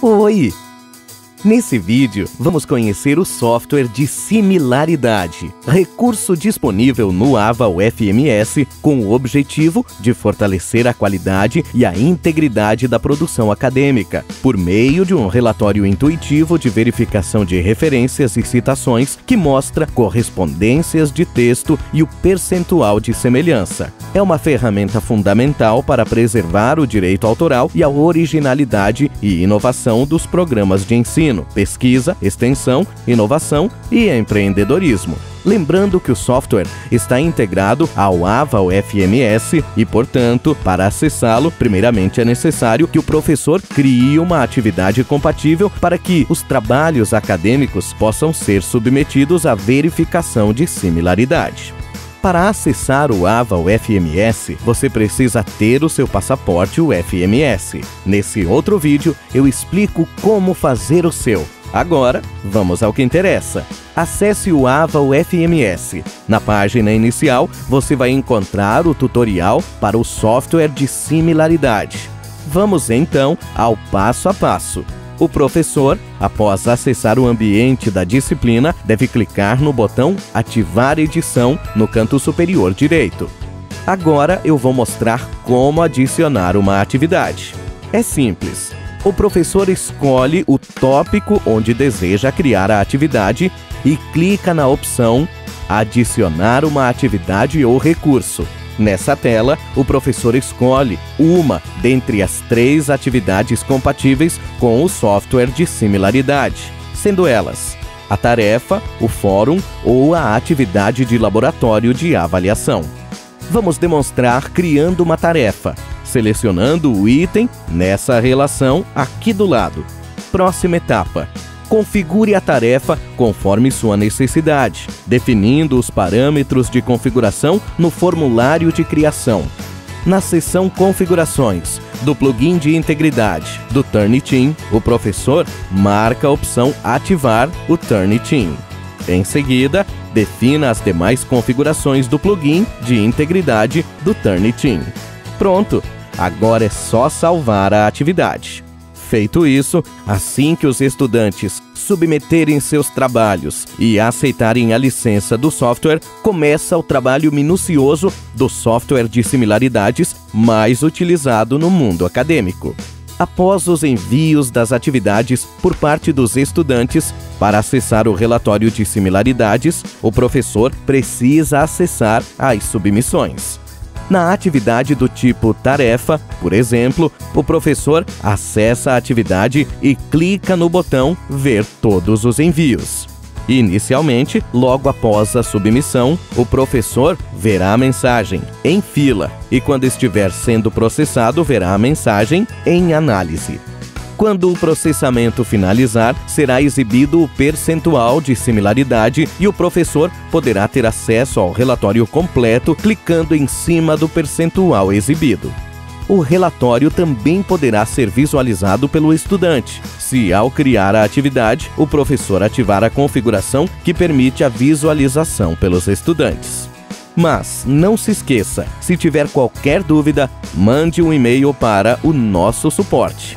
Oi! Nesse vídeo, vamos conhecer o software de similaridade, recurso disponível no AVA UFMS com o objetivo de fortalecer a qualidade e a integridade da produção acadêmica, por meio de um relatório intuitivo de verificação de referências e citações que mostra correspondências de texto e o percentual de semelhança. É uma ferramenta fundamental para preservar o direito autoral e a originalidade e inovação dos programas de ensino ensino, pesquisa, extensão, inovação e empreendedorismo. Lembrando que o software está integrado ao AVA UFMS e, portanto, para acessá-lo, primeiramente é necessário que o professor crie uma atividade compatível para que os trabalhos acadêmicos possam ser submetidos à verificação de similaridade. Para acessar o AVA UFMS, você precisa ter o seu passaporte UFMS. Nesse outro vídeo, eu explico como fazer o seu. Agora, vamos ao que interessa. Acesse o AVA UFMS. Na página inicial, você vai encontrar o tutorial para o software de similaridade. Vamos então ao passo a passo. O professor, após acessar o ambiente da disciplina, deve clicar no botão Ativar edição no canto superior direito. Agora eu vou mostrar como adicionar uma atividade. É simples. O professor escolhe o tópico onde deseja criar a atividade e clica na opção Adicionar uma atividade ou recurso. Nessa tela, o professor escolhe uma dentre as três atividades compatíveis com o software de similaridade, sendo elas a tarefa, o fórum ou a atividade de laboratório de avaliação. Vamos demonstrar criando uma tarefa, selecionando o item nessa relação aqui do lado. Próxima etapa: configure a tarefa conforme sua necessidade, definindo os parâmetros de configuração no formulário de criação. Na seção Configurações do plugin de integridade do Turnitin, o professor marca a opção Ativar o Turnitin. Em seguida, defina as demais configurações do plugin de integridade do Turnitin. Pronto! Agora é só salvar a atividade. Feito isso, assim que os estudantes submeterem seus trabalhos e aceitarem a licença do software, começa o trabalho minucioso do software de similaridades mais utilizado no mundo acadêmico. Após os envios das atividades por parte dos estudantes, para acessar o relatório de similaridades, o professor precisa acessar as submissões. Na atividade do tipo tarefa, por exemplo, o professor acessa a atividade e clica no botão Ver todos os envios. Inicialmente, logo após a submissão, o professor verá a mensagem em fila e, quando estiver sendo processado, verá a mensagem em análise. Quando o processamento finalizar, será exibido o percentual de similaridade e o professor poderá ter acesso ao relatório completo clicando em cima do percentual exibido. O relatório também poderá ser visualizado pelo estudante, se ao criar a atividade, o professor ativar a configuração que permite a visualização pelos estudantes. Mas não se esqueça, se tiver qualquer dúvida, mande um e-mail para o nosso suporte.